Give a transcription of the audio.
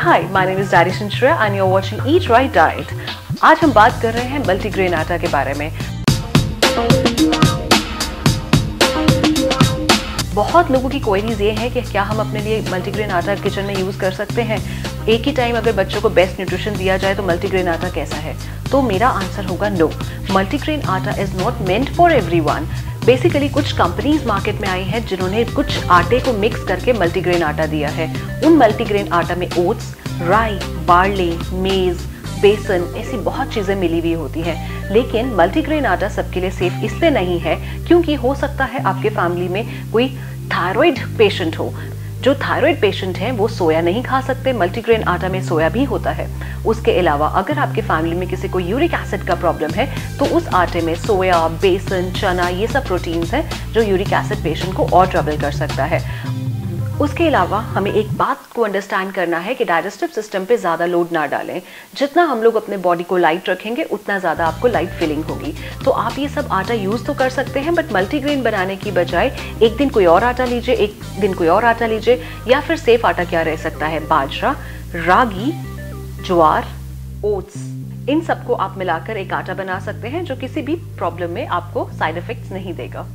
Hi my name is dietitian Shreya and you are watching eat right diet आज हम बात कर रहे हैं मल्टीग्रेन आटा के बारे में। बहुत लोगों की क्वेरीज ये है कि क्या हम अपने लिए मल्टीग्रेन आटा किचन में यूज़ कर सकते हैं। एक ही टाइम अगर बच्चों को बेस्ट न्यूट्रिशन दिया जाए तो मल्टीग्रेन आटा कैसा है? तो मेरा आंसर होगा no multigrain atta is not meant for every basically कुछ कंपनीज़ मार्केट में आई हैं जिन्होंने कुछ आटे को मिक्स करके मल्टीग्रेन आटा दिया है। उन मल्टीग्रेन आटा में ओट्स राई बार्ले मेज बेसन, ऐसी बहुत चीज़ें मिली हुई होती हैं। लेकिन मल्टीग्रेन आटा सबके लिए सेफ़ इसलिए नहीं है क्योंकि हो सकता है आपके फैमिली में कोई थायराइड पेशेंट हो। जो थायराइड पेशेंट हैं, वो सोया नहीं खा सकते। मल्टीग्रेन आटा में सोया भी होता है। उसके अलावा, अगर आपके फैमिली में किसी को यूरिक एसिड का प्रॉब्लम है तो उस आटे में सोया, बेसन, चना, ये सब प्रोटीन्स हैं, जो यूरिक एसिड पेशेंट को और ट्रबल कर सकता है। उसके अलावा हमें एक बात को अंडरस्टैंड करना है कि डाइजेस्टिव सिस्टम पे ज़्यादा लोड ना डालें। जितना हम लोग अपने बॉडी को लाइट रखेंगे, उतना ज़्यादा आपको लाइट फीलिंग होगी। तो आप ये सब आटा यूज़ तो कर सकते हैं बट मल्टीग्रेन बनाने की बजाय एक दिन कोई और आटा लीजिए, एक दिन कोई और आटा लीजिए, या फिर सेफ़ आटा क्या रह सकता है? बाजरा, रागी, ज्वार, ओट्स, इन सबको आप मिलाकर एक आटा बना सकते हैं, जो किसी भी प्रॉब्लम में आपको साइड इफेक्ट्स नहीं देगा।